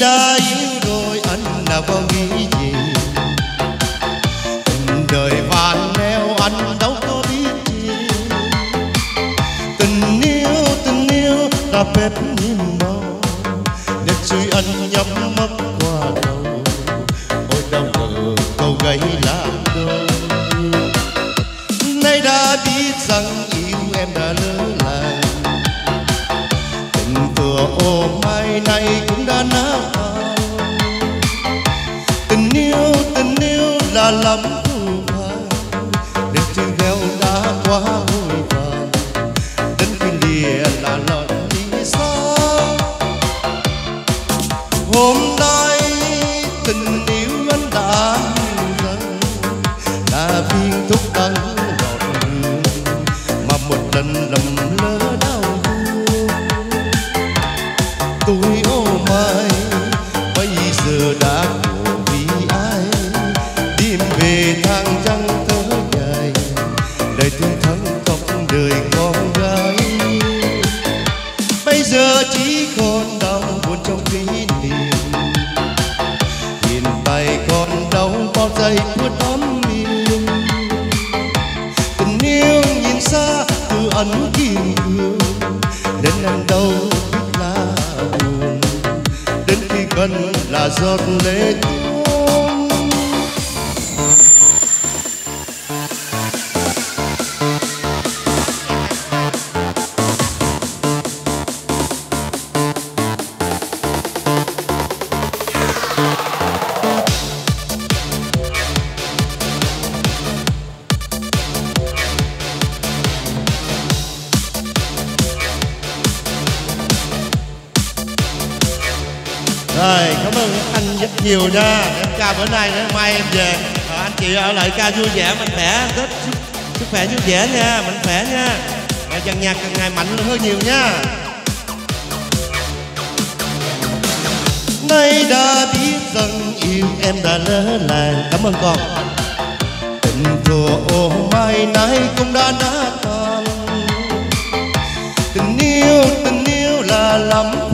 đã yêu rồi anh nào bao nghĩ gì? Tình đời vạn neo anh đâu có biết gì? tình yêu tình yêu là phép nhiệm màu. Nên suy anh nhắm mắt qua đầu. Ôi đau ngờ câu gây làm đôi. Nay đã biết rằng yêu em đã lỡ làng. Tình vừa ôm mai nay cũng đã nát vào. Tình yêu tình yêu là lắm phù vàng nên chữ gheo đã quá vội vàng. Đến khi lìa là lời đi xa. Hôm nay tình yêu anh đã hiểu rằng là viên thuốc đắng ngọt mà một lần lầm ẩn kiên cường đến anh đâu đến là giọt lệ Rồi, cảm ơn anh rất nhiều nha. Em ca bữa nay nữa, mai em về. Rồi, Anh chị ờ, ở lại ca vui vẻ, mạnh khỏe Tết sức, khỏe vui vẻ nha, mạnh khỏe nha. Rồi, dàn nhạc càng ngày mạnh hơn nhiều nha. Nay đã biết rằng yêu em đã lỡ làng. Cảm ơn con. Tình thừa ô mai nay cũng đã nát tan. Tình yêu tình yêu là lắm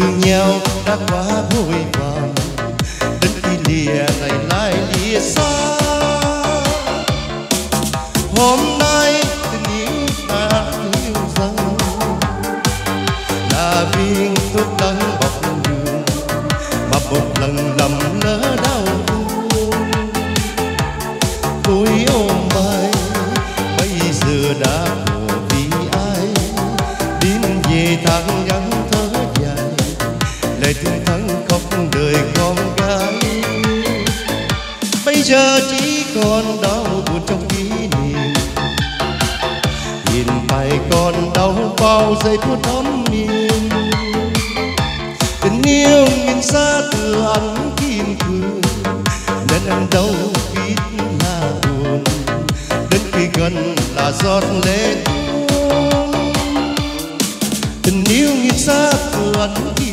thương nhau, đã quá vội vàng. Tình đi lìa này lại lìa xa. Hôm nay tình yêu ta hiểu rằng là viên thuốc đắng bọc đường mà một lần lầm lỡ đau thương. Tôi ôm mai, bây giờ đã của vì ai? Đến về tháng ngắn ngày thương thắng khóc đời con gái. Bây giờ chỉ còn đau buồn trong kỷ niệm. Nhìn tại còn đau bao giây phút đón niềm tình yêu nhìn xa từ ánh kim cương. Nên anh đâu biết là buồn. Đến khi gần là giọt lệ tuôn. Tình yêu nhìn xa từ ánh kim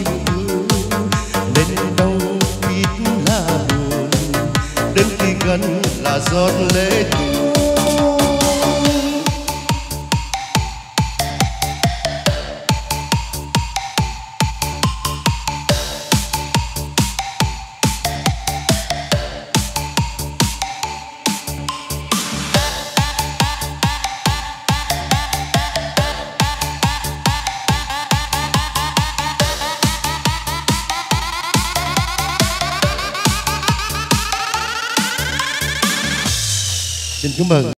giọt lệ tuôn xin kính mừng